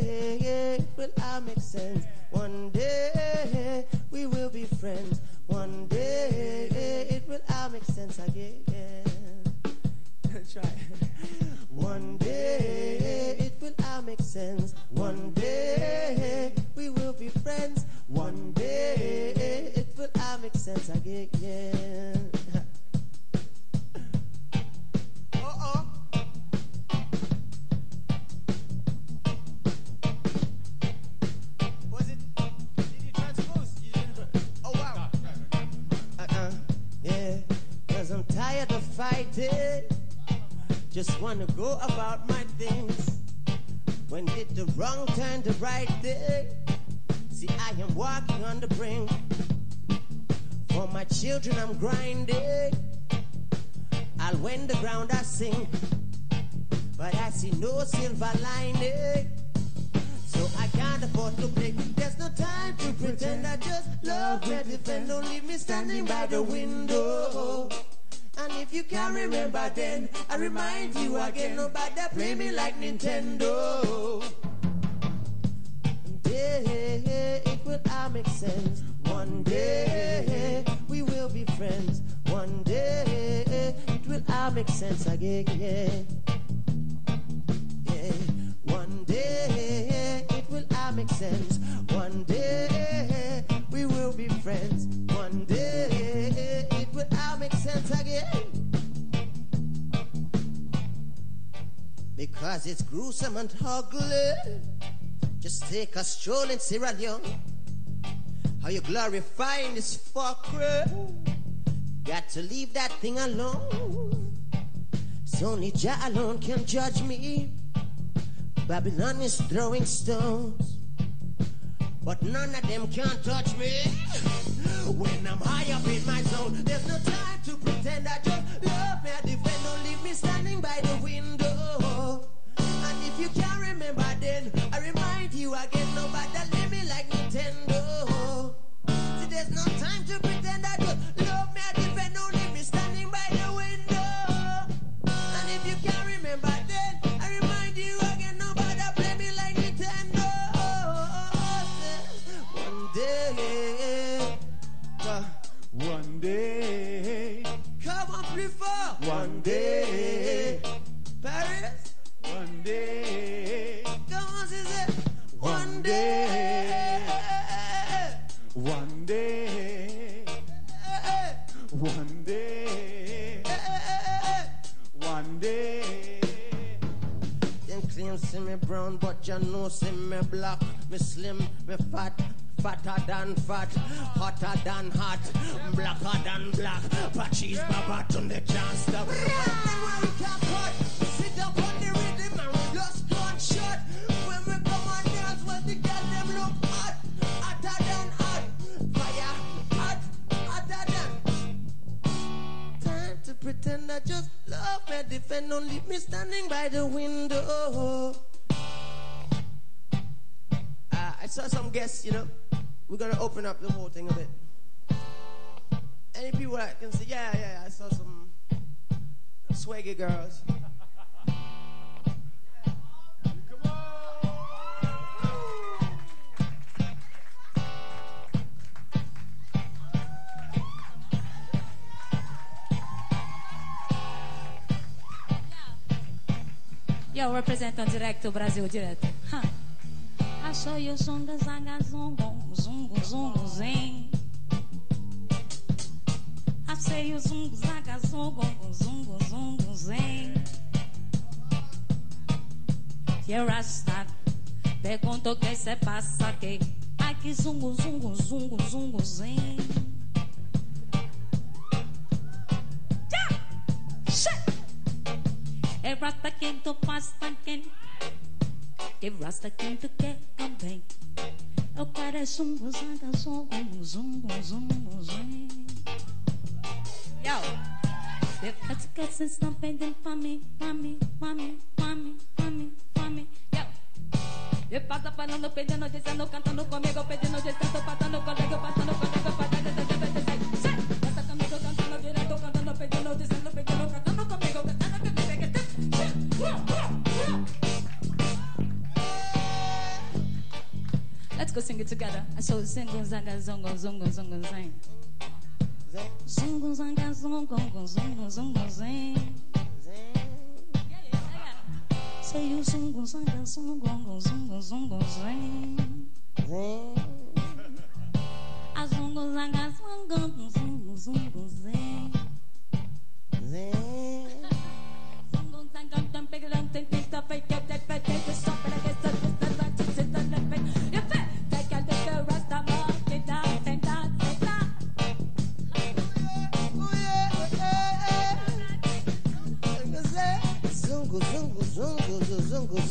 day will all make sense. One day we will be friends. One day it will all make sense again. Try. One day it will all make sense. One of. Just wanna go about my things. When did the wrong turn the right thing? See, I am walking on the brink. For my children, I'm grinding. I'll win the ground I sink. But I see no silver lining. So I can't afford to blink. There's no time to pretend. I just love me defend. Don't leave me standing by the window. You can't remember then, I remind you again. Nobody play me like Nintendo. One day it will all make sense. One day we will be friends. One day it will all make sense again. Yeah. One day it will all make sense. One day Because it's gruesome and ugly. Just take a stroll in Sierra Leone. How you glorifying this fucker. Got to leave that thing alone. It's only Jah alone can judge me. Babylon is throwing stones, but none of them can touch me. When I'm high up in my zone, there's no time to pretend I just love me. I defend, don't leave me standing by the window. One day. Paris, one day, one day, eh, eh, eh, one day. Them claim see me brown, but you know see me black. Me slim, me fat, fatter than fat, hotter than hot, blacker than black. Patches baba to the can't stop. Pretend I just love me, defend, don't leave me standing by the window. Uh, I saw some guests, you know. We're gonna open up the whole thing a bit. Any people that can say, yeah, yeah, I saw some swaggy girls. Yo, representant direto, Brasil direto. Ha. I saw you zunga zanga zungo zungo zungo zing. I say you zungo zanga zungo zungo zungo zing. Here o que se passa aqui. Aqui zungo zungo zungo zungo zing. Quem Que rasta quem tu quer também. Eu quero é zungo, zanga, zungo, zungo, zungo, zungo Yo. The cuts, cuts, estão pedindo pra mim, pra mim, pra mim, pra mim, pra mim, pra mim. Yo. E falando, pedindo, dizendo, cantando comigo Pedindo, dizendo, passando comigo, passando comigo Passando, dizendo, go sing it together. So single zanga zongo zongo zongo. Zing, Zongo zanga zongo zongo zongo zongo zing. Say you zongo zanga zongo zongo zongo. Zing. A zongo zanga zongo zongo zongo. Zing. Zongo zanga dum big dum ding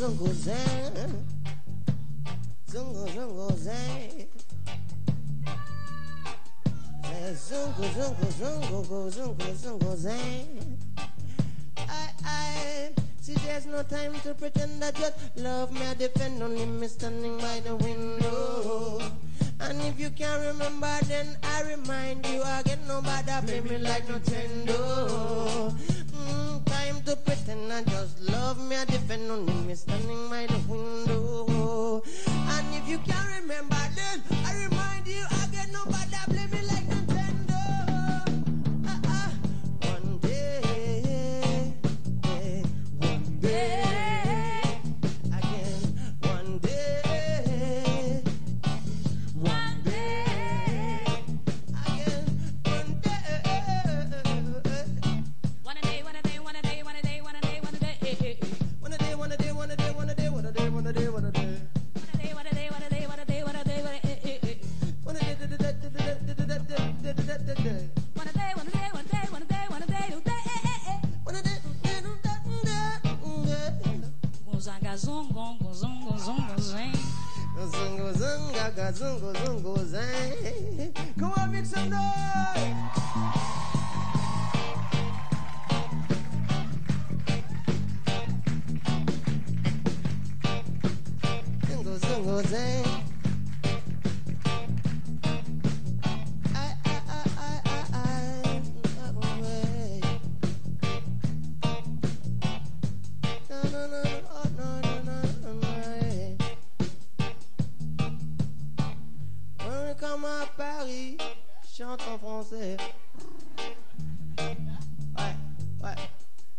zungo, zungo, zang. Zungo, zungo, zang. Zungo, zungo, zungo, zungo, zungo, zang. I, I, see, there's no time to pretend that just love me. I defend only me standing by the window. And if you can't remember, then I remind you again. Nobody play me like Nintendo. To pretend I just love me. I defend only me standing by the window. And if you can't remember, then I remind you again. Nobody zungo, zungo, zang. Come on, make some noise. Zungo,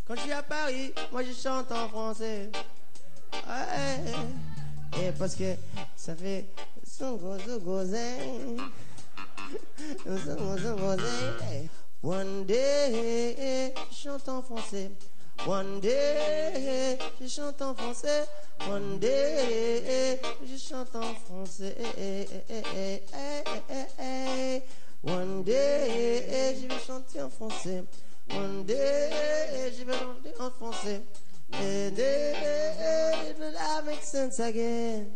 Quand je suis à Paris, moi je chante en français. Ouais. Et parce que ça fait zongo zing. One day, je chante en français. One day, je chante en français. One day, je chante en français. One day, je vais chanter en français. One day, je vais français. And then it will all make sense again.